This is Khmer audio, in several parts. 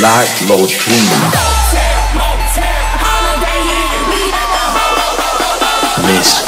like Lotrina. Miss.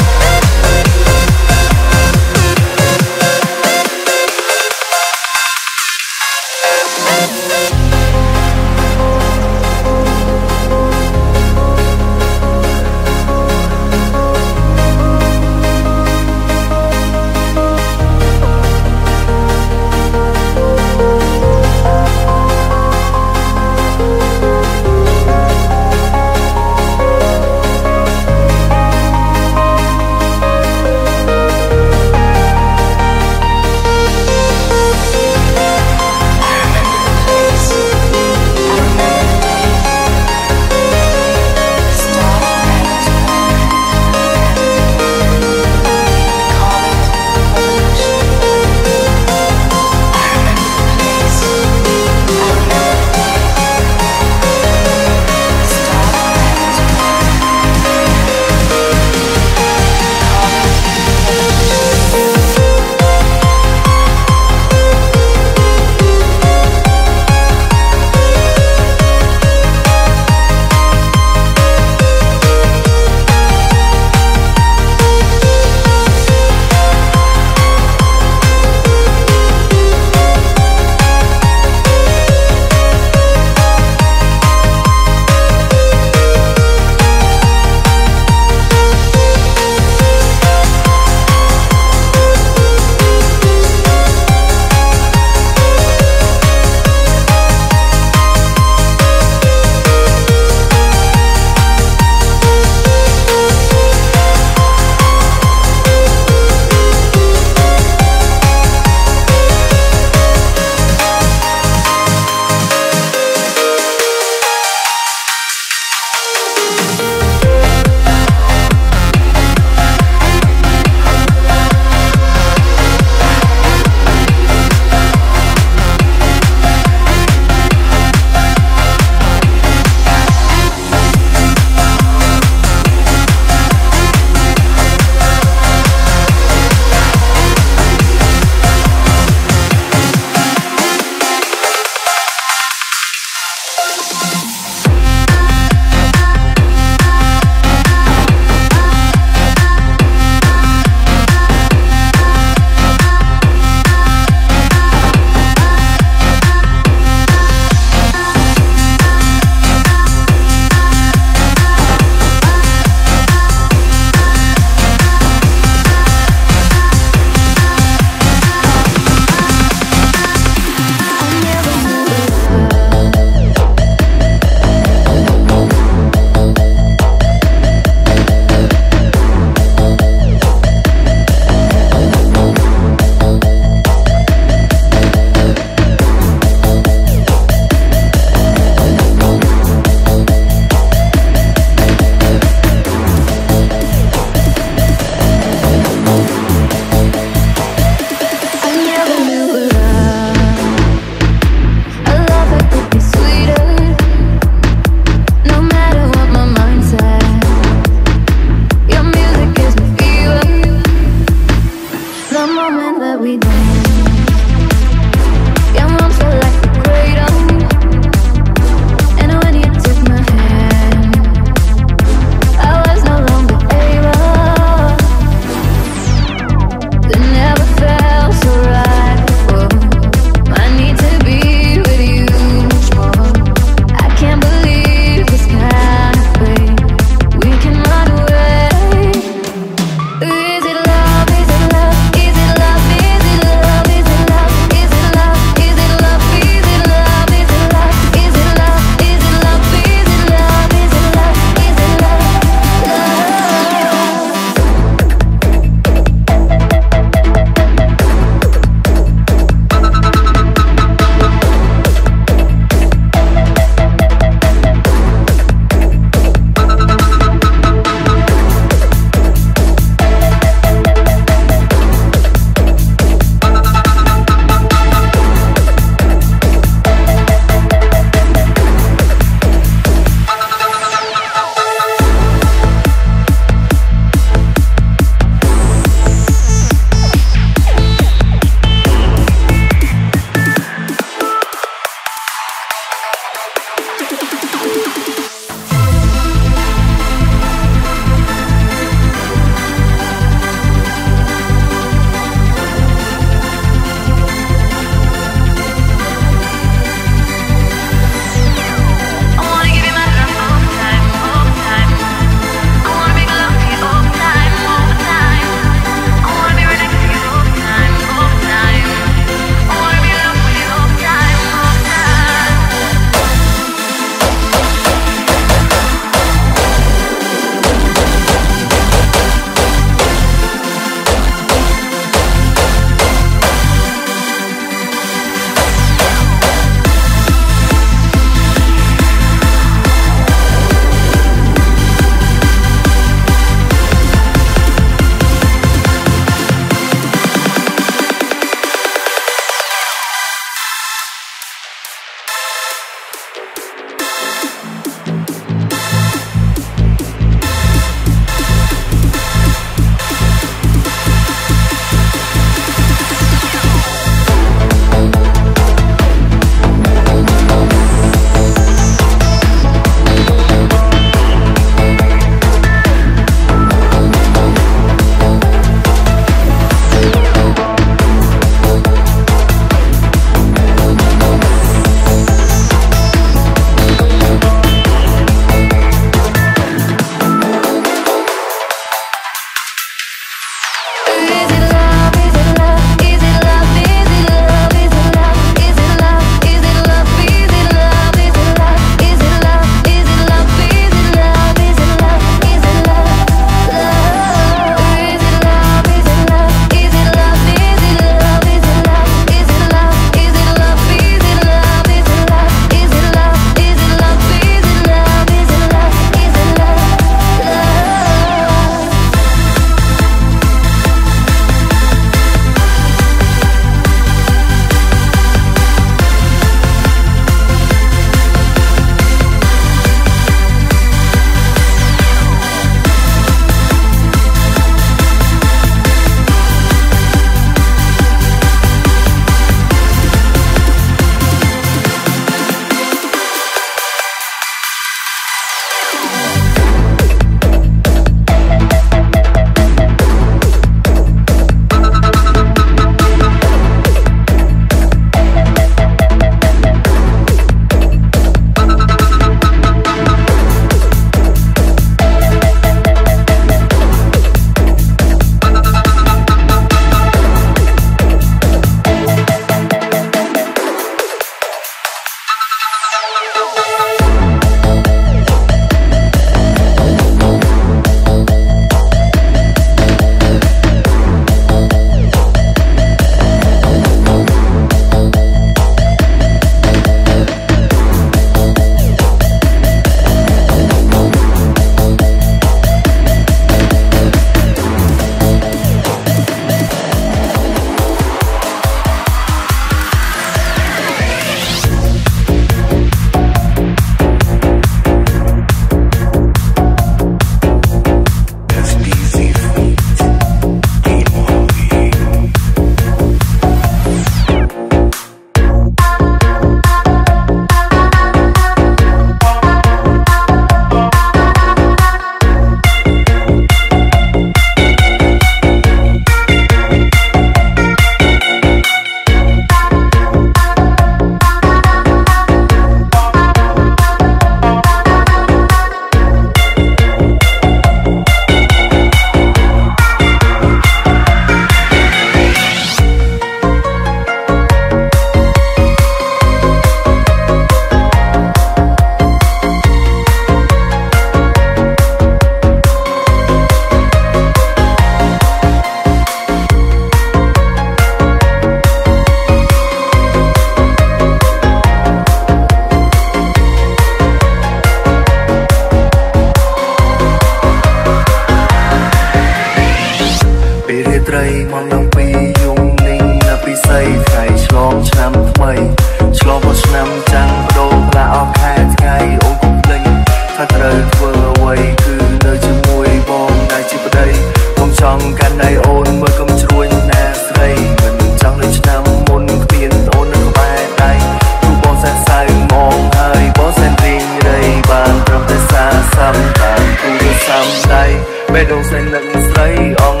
អង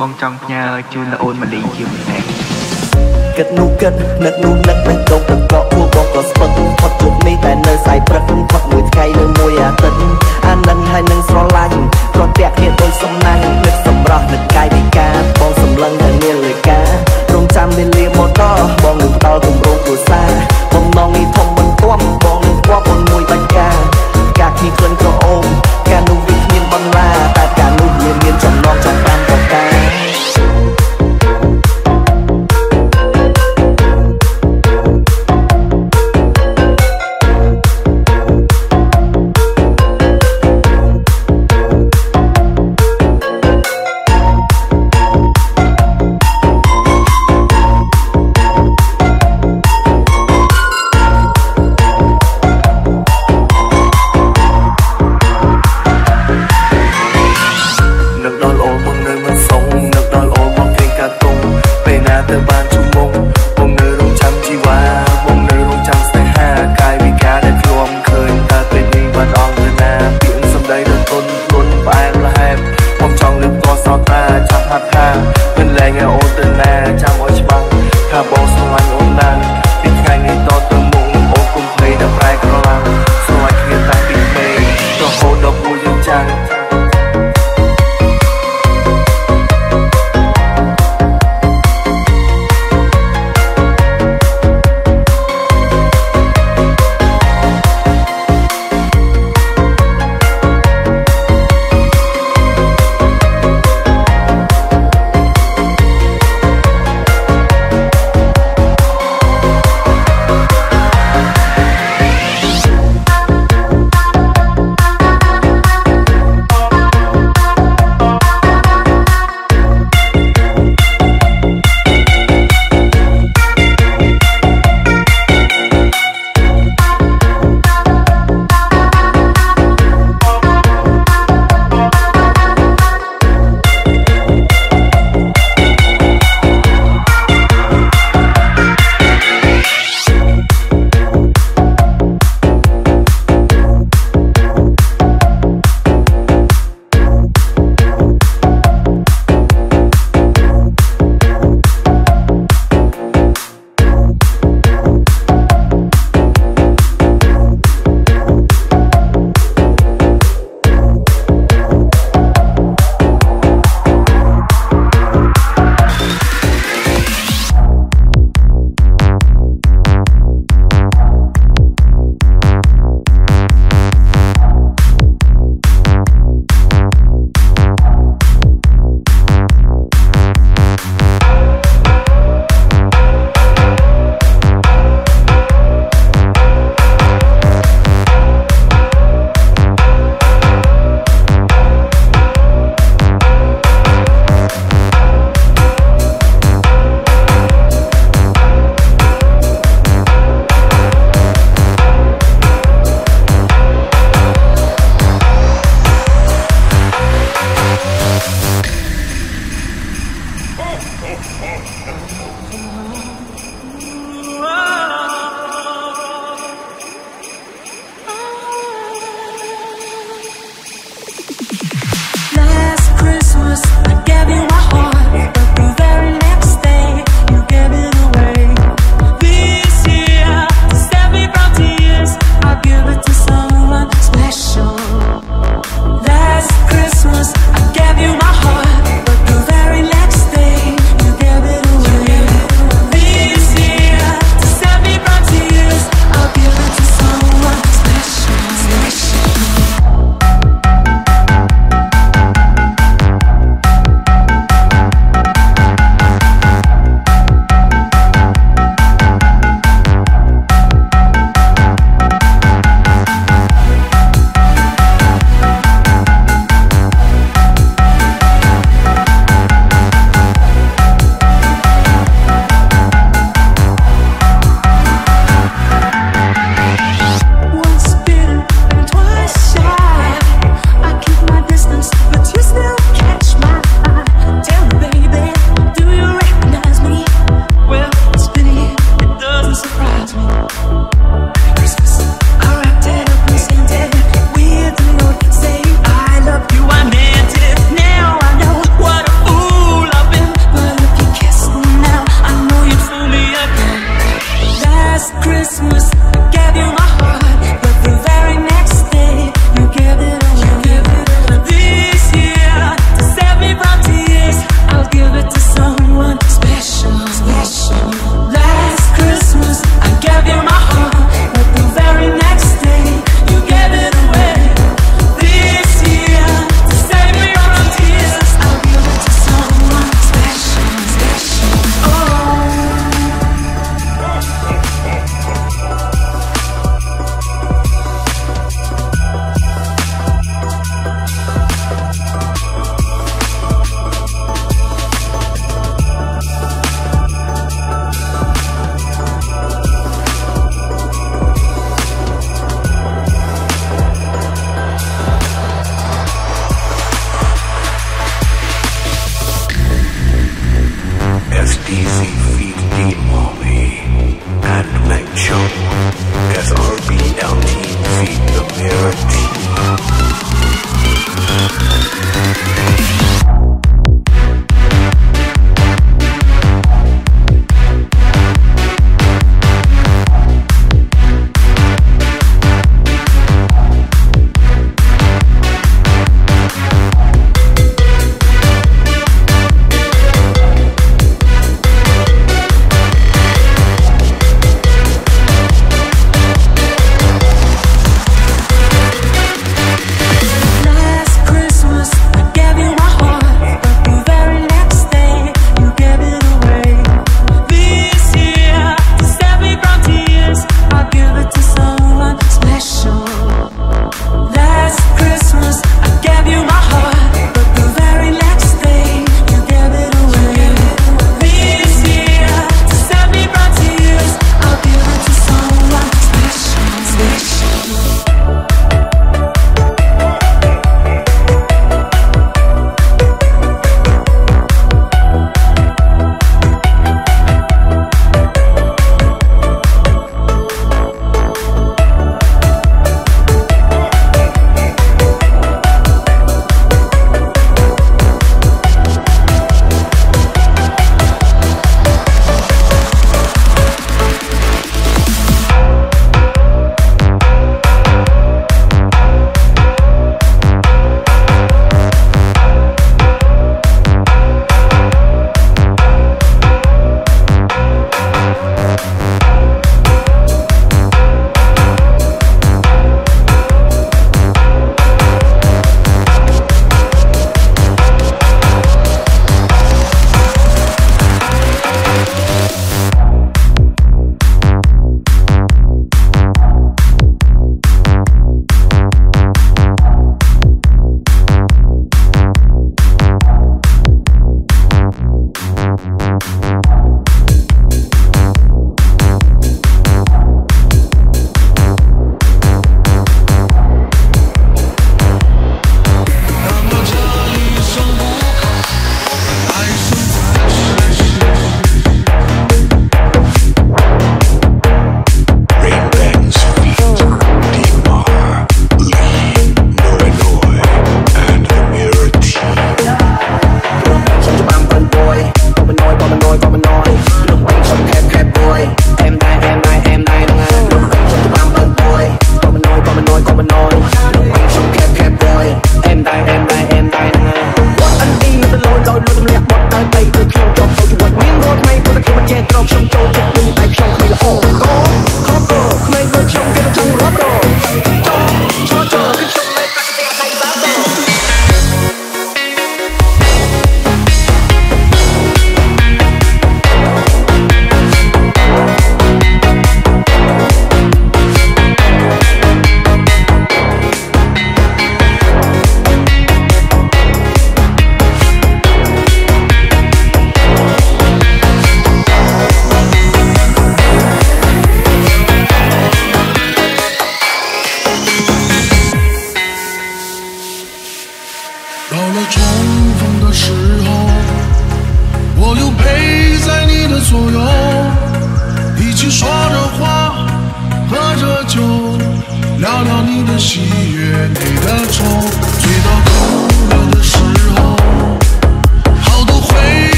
បងចង់ផ្ញើជូនលោកអូនមលីជាម្នាក់គិតនោះគិតនឹកនោះនឹកនឹងកោកកកពួកបងក៏ស្ពឹកផុតជប់នេះតែនៅស្អែកព្រឹកផុតមួយថ្ងៃលើមួយអាទិត្យអានឹងហើយនឹង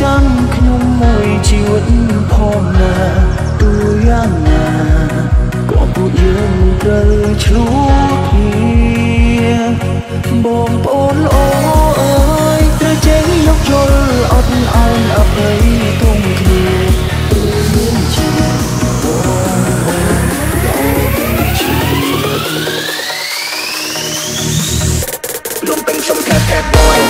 ចាំខ្ញុំមួយជីវិតផងណាទូយ៉ាងណាក៏ពួកយើងត្រូវឆ្លួតគ្នាបងប្អូនអូអើយត្រូវចេញយកយល់អត់អើយអភ័យទុំគ្នាទូមានជីវិតបងប្អូន Jumping some cat cat boy